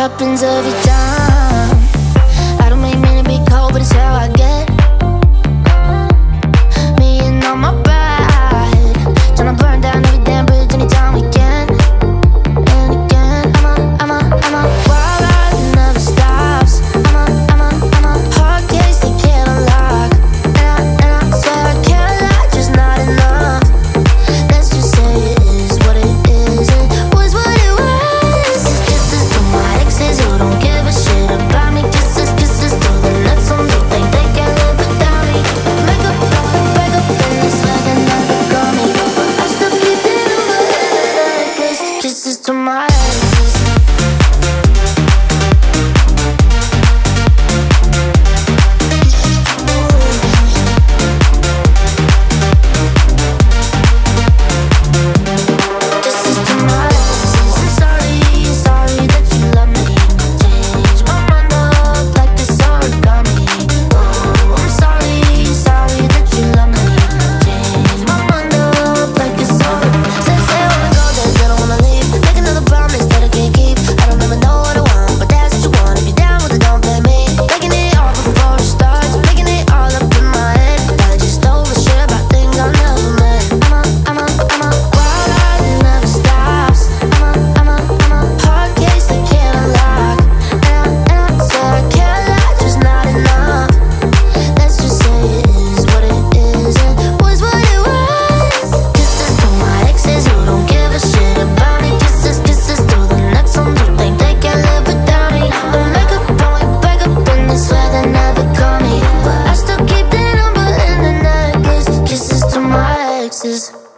happens every time. Me.